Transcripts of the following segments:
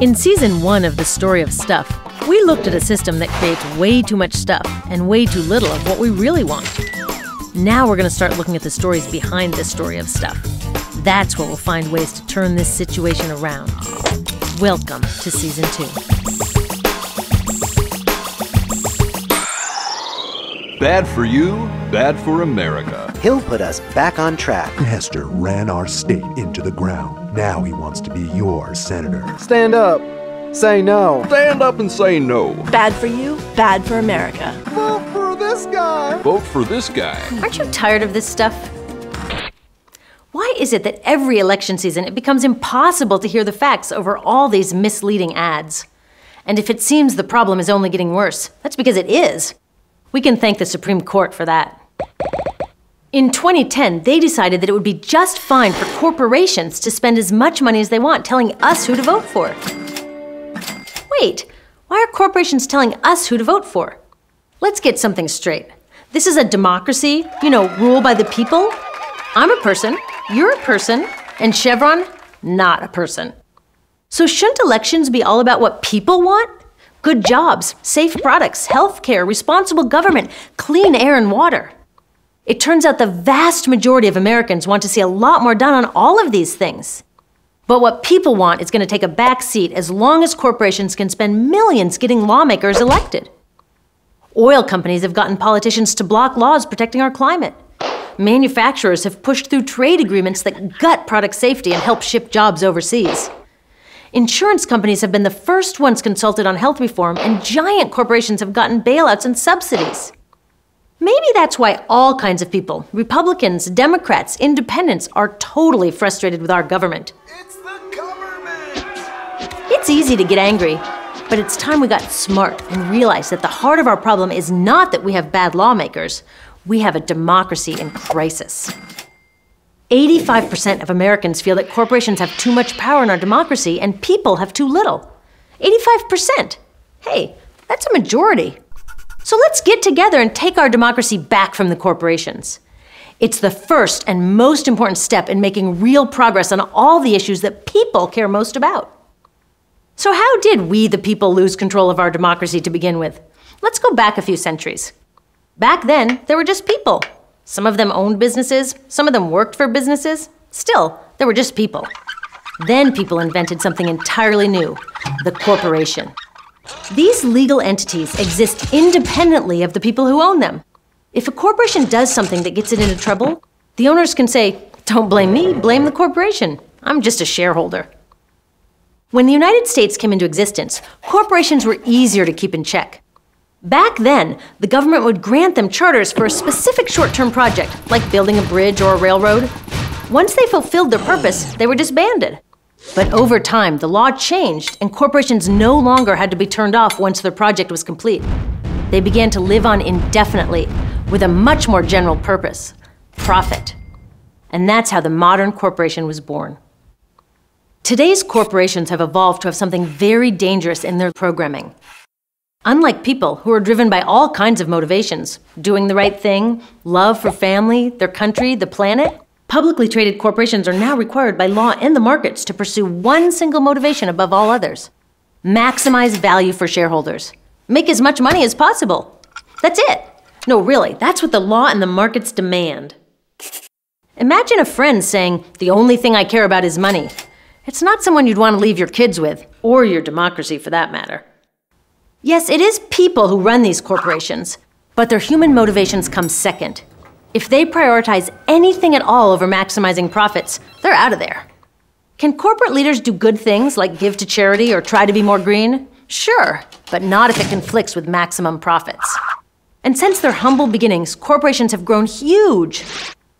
In season one of The Story of Stuff, we looked at a system that creates way too much stuff and way too little of what we really want. Now we're going to start looking at the stories behind this story of stuff. That's where we'll find ways to turn this situation around. Welcome to season two. Bad for you, bad for America. He'll put us back on track. Hester ran our state into the ground. Now he wants to be your senator. Stand up. Say no. Stand up and say no. Bad for you, bad for America. Vote for this guy. Vote for this guy. Aren't you tired of this stuff? Why is it that every election season it becomes impossible to hear the facts over all these misleading ads? And if it seems the problem is only getting worse, that's because it is. We can thank the Supreme Court for that. In 2010, they decided that it would be just fine for corporations to spend as much money as they want telling us who to vote for. Wait, why are corporations telling us who to vote for? Let's get something straight. This is a democracy, you know, rule by the people. I'm a person, you're a person, and Chevron, not a person. So shouldn't elections be all about what people want? Good jobs, safe products, health care, responsible government, clean air and water. It turns out the vast majority of Americans want to see a lot more done on all of these things. But what people want is going to take a back seat as long as corporations can spend millions getting lawmakers elected. Oil companies have gotten politicians to block laws protecting our climate. Manufacturers have pushed through trade agreements that gut product safety and help ship jobs overseas. Insurance companies have been the first ones consulted on health reform, and giant corporations have gotten bailouts and subsidies. Maybe that's why all kinds of people, Republicans, Democrats, independents, are totally frustrated with our government. It's the government. It's easy to get angry, but it's time we got smart and realized that the heart of our problem is not that we have bad lawmakers, we have a democracy in crisis. 85% of Americans feel that corporations have too much power in our democracy and people have too little. 85%! Hey, that's a majority. So let's get together and take our democracy back from the corporations. It's the first and most important step in making real progress on all the issues that people care most about. So, how did we, the people, lose control of our democracy to begin with? Let's go back a few centuries. Back then, there were just people. Some of them owned businesses, some of them worked for businesses. Still, they were just people. Then people invented something entirely new the corporation. These legal entities exist independently of the people who own them. If a corporation does something that gets it into trouble, the owners can say, Don't blame me, blame the corporation. I'm just a shareholder. When the United States came into existence, corporations were easier to keep in check. Back then, the government would grant them charters for a specific short term project, like building a bridge or a railroad. Once they fulfilled their purpose, they were disbanded. But over time, the law changed, and corporations no longer had to be turned off once their project was complete. They began to live on indefinitely with a much more general purpose profit. And that's how the modern corporation was born. Today's corporations have evolved to have something very dangerous in their programming. Unlike people who are driven by all kinds of motivations doing the right thing, love for family, their country, the planet Publicly traded corporations are now required by law and the markets to pursue one single motivation above all others maximize value for shareholders. Make as much money as possible. That's it. No, really, that's what the law and the markets demand. Imagine a friend saying, The only thing I care about is money. It's not someone you'd want to leave your kids with, or your democracy for that matter. Yes, it is people who run these corporations, but their human motivations come second. If they prioritize anything at all over maximizing profits, they're out of there. Can corporate leaders do good things like give to charity or try to be more green? Sure, but not if it conflicts with maximum profits. And since their humble beginnings, corporations have grown huge.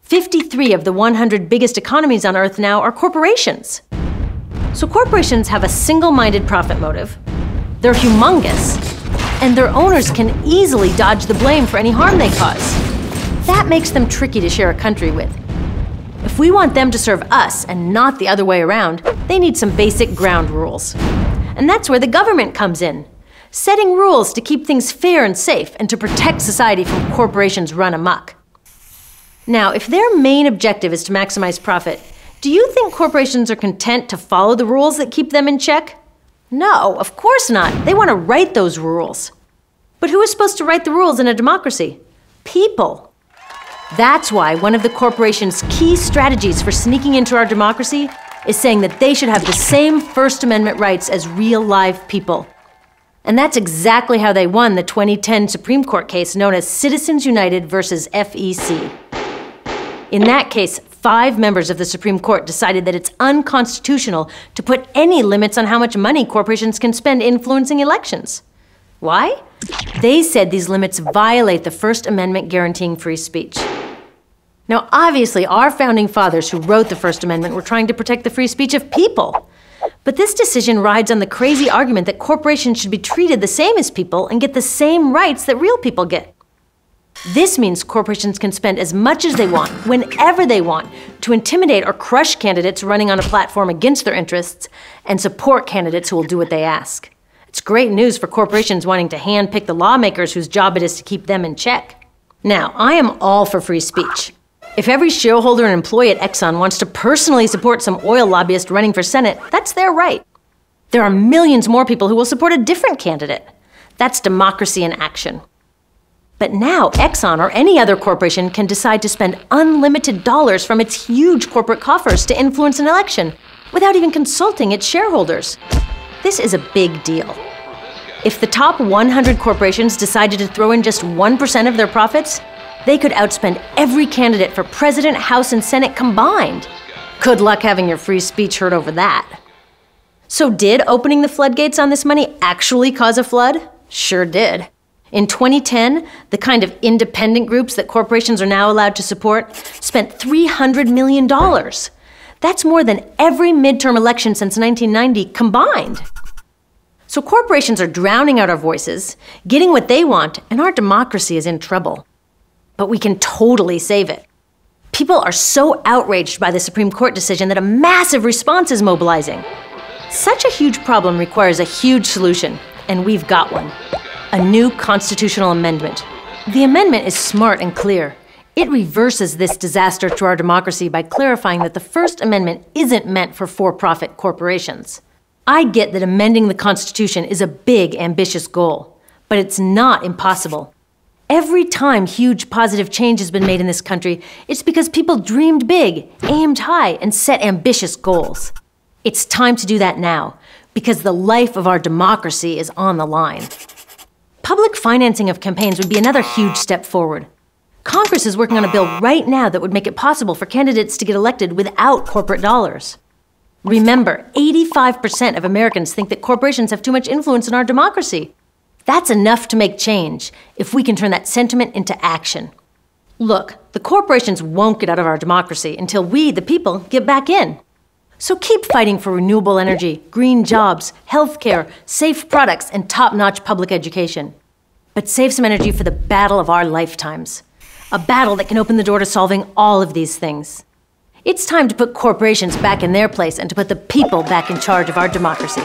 53 of the 100 biggest economies on Earth now are corporations. So corporations have a single minded profit motive, they're humongous, and their owners can easily dodge the blame for any harm they cause. That makes them tricky to share a country with. If we want them to serve us and not the other way around, they need some basic ground rules. And that's where the government comes in, setting rules to keep things fair and safe and to protect society from corporations run amok. Now, if their main objective is to maximize profit, do you think corporations are content to follow the rules that keep them in check? No, of course not. They want to write those rules. But who is supposed to write the rules in a democracy? People. That's why one of the corporation's key strategies for sneaking into our democracy is saying that they should have the same First Amendment rights as real live people. And that's exactly how they won the 2010 Supreme Court case known as Citizens United versus FEC. In that case, five members of the Supreme Court decided that it's unconstitutional to put any limits on how much money corporations can spend influencing elections. Why? They said these limits violate the First Amendment guaranteeing free speech. Now, obviously, our founding fathers who wrote the First Amendment were trying to protect the free speech of people. But this decision rides on the crazy argument that corporations should be treated the same as people and get the same rights that real people get. This means corporations can spend as much as they want, whenever they want, to intimidate or crush candidates running on a platform against their interests and support candidates who will do what they ask. It's great news for corporations wanting to handpick the lawmakers whose job it is to keep them in check. Now, I am all for free speech. If every shareholder and employee at Exxon wants to personally support some oil lobbyist running for Senate, that's their right. There are millions more people who will support a different candidate. That's democracy in action. But now, Exxon or any other corporation can decide to spend unlimited dollars from its huge corporate coffers to influence an election without even consulting its shareholders. This is a big deal. If the top 100 corporations decided to throw in just 1% of their profits, they could outspend every candidate for president, House, and Senate combined. Good luck having your free speech heard over that. So, did opening the floodgates on this money actually cause a flood? Sure did. In 2010, the kind of independent groups that corporations are now allowed to support spent $300 million. That's more than every midterm election since 1990 combined. So corporations are drowning out our voices, getting what they want, and our democracy is in trouble. But we can totally save it. People are so outraged by the Supreme Court decision that a massive response is mobilizing. Such a huge problem requires a huge solution, and we've got one a new constitutional amendment. The amendment is smart and clear. It reverses this disaster to our democracy by clarifying that the First Amendment isn't meant for for profit corporations. I get that amending the Constitution is a big, ambitious goal, but it's not impossible. Every time huge positive change has been made in this country, it's because people dreamed big, aimed high, and set ambitious goals. It's time to do that now, because the life of our democracy is on the line. Public financing of campaigns would be another huge step forward. Congress is working on a bill right now that would make it possible for candidates to get elected without corporate dollars. Remember, 85% of Americans think that corporations have too much influence in our democracy. That's enough to make change if we can turn that sentiment into action. Look, the corporations won't get out of our democracy until we, the people, get back in. So keep fighting for renewable energy, green jobs, healthcare, safe products, and top notch public education. But save some energy for the battle of our lifetimes a battle that can open the door to solving all of these things. It's time to put corporations back in their place and to put the people back in charge of our democracy.